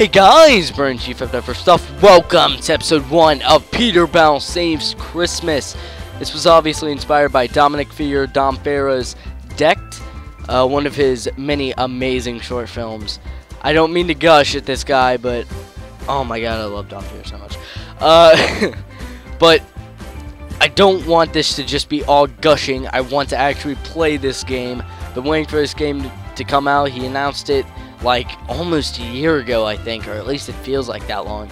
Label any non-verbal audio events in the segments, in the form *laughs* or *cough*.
Hey guys, Chief of Never Stuff. Welcome to episode 1 of Peter Bell Saves Christmas. This was obviously inspired by Dominic Fear, Dom Fera's Deck'd, uh, one of his many amazing short films. I don't mean to gush at this guy, but oh my god, I love Dom Fear so much. Uh, *laughs* but I don't want this to just be all gushing. I want to actually play this game. Been waiting for this game to come out. He announced it like almost a year ago, I think, or at least it feels like that long.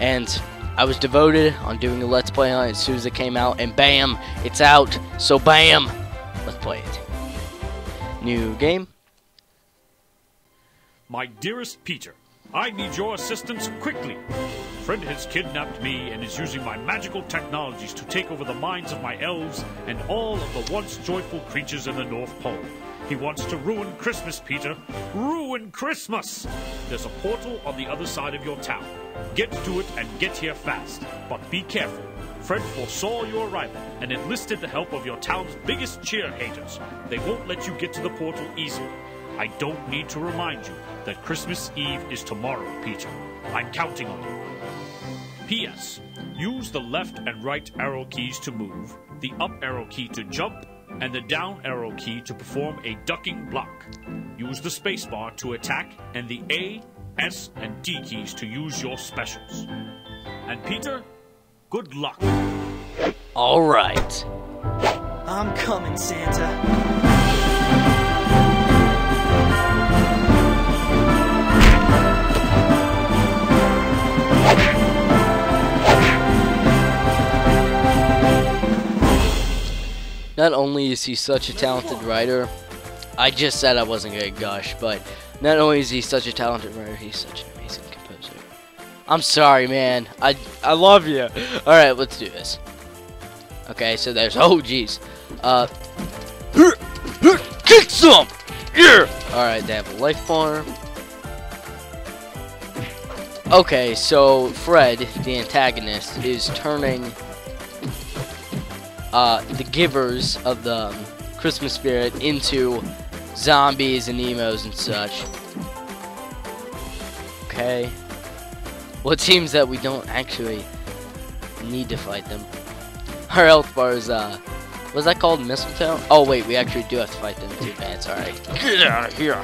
And I was devoted on doing a Let's Play on it as soon as it came out, and bam, it's out. So bam, let's play it. New game. My dearest Peter, I need your assistance quickly. Fred has kidnapped me and is using my magical technologies to take over the minds of my elves and all of the once joyful creatures in the North Pole. He wants to ruin Christmas, Peter. Ruin Christmas! There's a portal on the other side of your town. Get to it and get here fast. But be careful. Fred foresaw your arrival and enlisted the help of your town's biggest cheer haters. They won't let you get to the portal easily. I don't need to remind you that Christmas Eve is tomorrow, Peter. I'm counting on you. P.S. Use the left and right arrow keys to move, the up arrow key to jump, and the down arrow key to perform a ducking block. Use the spacebar to attack, and the A, S, and D keys to use your specials. And Peter, good luck. Alright. I'm coming, Santa. Not only is he such a talented writer, I just said I wasn't gonna gush, but not only is he such a talented writer, he's such an amazing composer. I'm sorry, man. I I love you. All right, let's do this. Okay, so there's *laughs* oh geez, uh, *laughs* kick some. Yeah. All right, they have a life bar. Okay, so Fred, the antagonist, is turning uh, the givers of the um, Christmas spirit into zombies and emos and such. Okay. Well, it seems that we don't actually need to fight them. Our health bar is, uh, was that called mistletoe? Oh, wait, we actually do have to fight them too, man. Alright. Get out of here.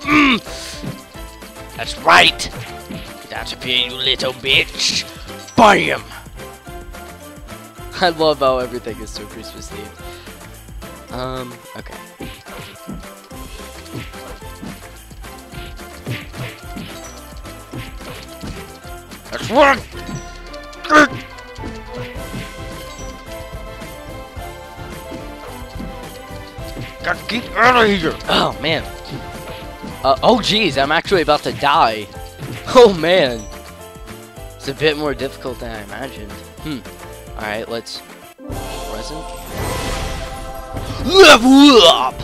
Mm. That's right. That's of you little bitch. Bam! I love how everything is so Christmas themed. Um, okay. That's one! Gotta get out of here! Oh, man. Uh, oh, geez, I'm actually about to die. Oh, man. It's a bit more difficult than I imagined. Hmm. Alright, let's present. Level up!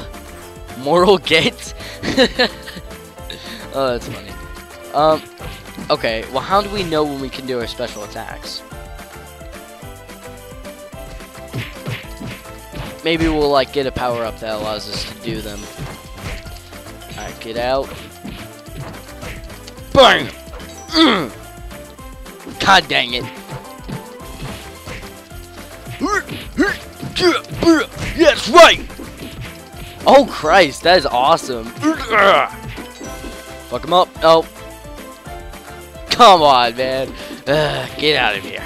Moral gate? *laughs* oh, that's funny. Um, okay, well how do we know when we can do our special attacks? Maybe we'll like get a power up that allows us to do them. Alright, get out. Bang! Mm. God dang it. *laughs* Yes, right! Oh, Christ, that is awesome. Fuck him up. Oh. Come on, man. Get out of here.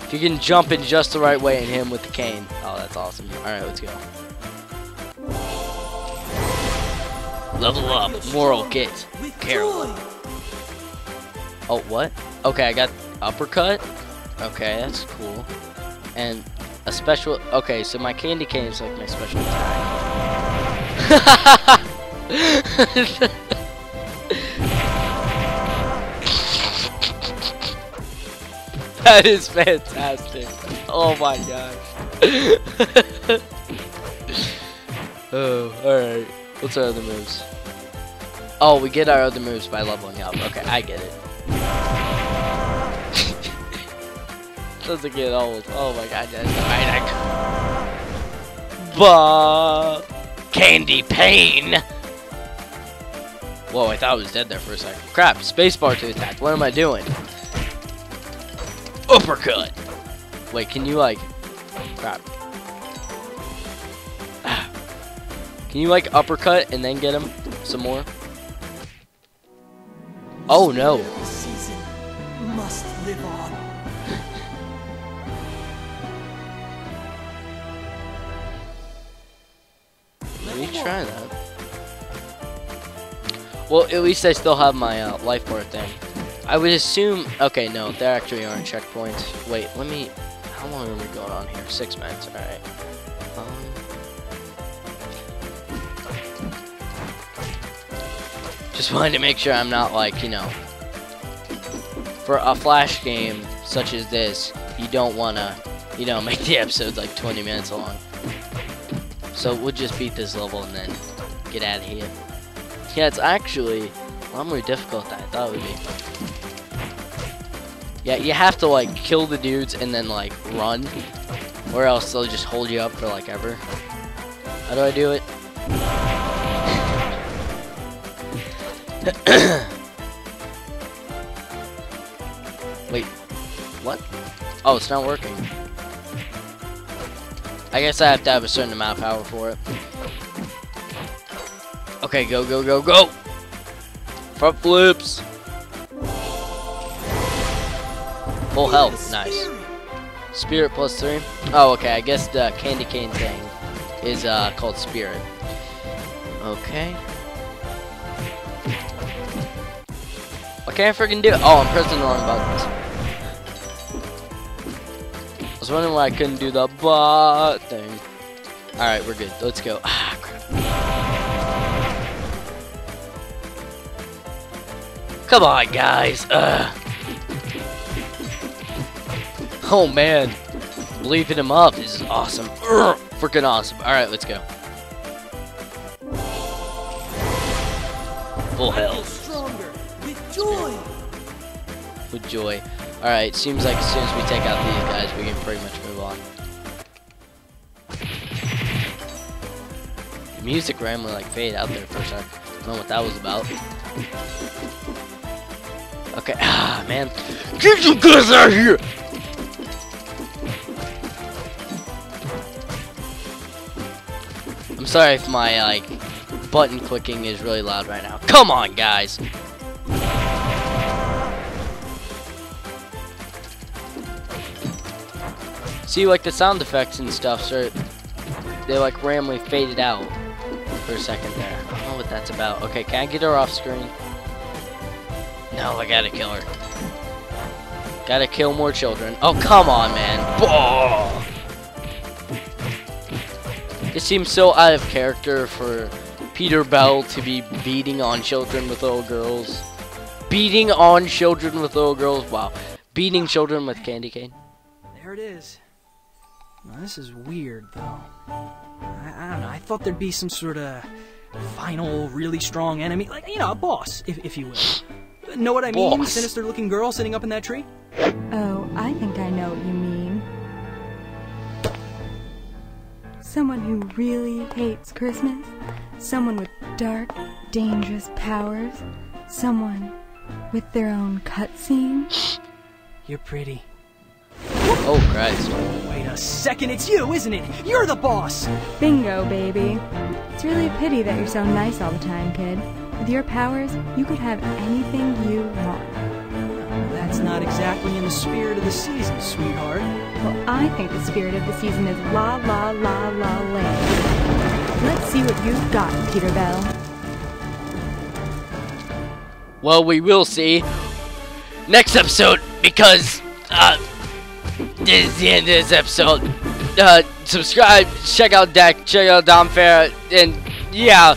If you can jump in just the right way and hit him with the cane. Oh, that's awesome. Alright, let's go. Level up. Moral get. Carol. Oh, what? Okay, I got uppercut. Okay, that's cool. And a special... Okay, so my candy cane is like my special attack. *laughs* that is fantastic. Oh my gosh. *laughs* oh, alright. What's our other moves? Oh, we get our other moves by leveling up. Okay, I get it. Doesn't get old. Oh my god, that's amazing. Bah! Candy pain! Whoa, I thought I was dead there for a second. Crap, spacebar to attack. What am I doing? Uppercut! Wait, can you like... Crap. *sighs* Can you like uppercut and then get him some more? Oh no. Try that. Well, at least I still have my uh, life bar thing. I would assume. Okay, no, there actually aren't checkpoints. Wait, let me. How long are we going on here? Six minutes. All right. Um, just wanted to make sure I'm not like you know. For a flash game such as this, you don't wanna, you know, *laughs* make the episodes like 20 minutes long. So we'll just beat this level and then get out of here. Yeah, it's actually a lot more difficult than I thought it would be. Yeah, you have to like kill the dudes and then like run, or else they'll just hold you up for like ever. How do I do it? *coughs* Wait, what? Oh, it's not working. I guess I have to have a certain amount of power for it. Okay, go, go, go, go! Front flips! Full health, nice. Spirit plus three. Oh, okay, I guess the candy cane thing is uh, called spirit. Okay. I freaking do? Oh, I'm pressing the wrong buttons. I was wondering why I couldn't do the butt thing. Alright, we're good. Let's go. Ah, crap. Come on, guys. Ugh. Oh, man. Bleeping him up is awesome. Urgh, Freaking awesome. Alright, let's go. Full health. Stronger with joy. with joy. Alright, seems like as soon as we take out these guys, we can pretty much move on. The music randomly like fade out there for a second. Don't know what that was about. Okay, ah man. Get you guys out here! I'm sorry if my like button clicking is really loud right now. Come on guys! See, like the sound effects and stuff, so they like randomly faded out for a second there. I don't know what that's about. Okay, can I get her off screen? No, I gotta kill her. Gotta kill more children. Oh, come on, man. Bah! It seems so out of character for Peter Bell to be beating on children with little girls. Beating on children with little girls. Wow. Beating children with candy cane. There it is. Now, this is weird, though. I, I don't know. I thought there'd be some sort of final, really strong enemy, like you know, a boss, if, if you will. Know what I mean? Boss. Sinister-looking girl sitting up in that tree. Oh, I think I know what you mean. Someone who really hates Christmas. Someone with dark, dangerous powers. Someone with their own cutscene. You're pretty. Oh, Christ. Wait a second, it's you, isn't it? You're the boss. Bingo, baby. It's really a pity that you're so nice all the time, kid. With your powers, you could have anything you want. That's not exactly in the spirit of the season, sweetheart. Well, I think the spirit of the season is la la la la land. Let's see what you've got, Peter Bell. Well, we will see next episode because uh, this is the end of this episode. Uh, subscribe, check out Deck, check out Dom Fera, and yeah,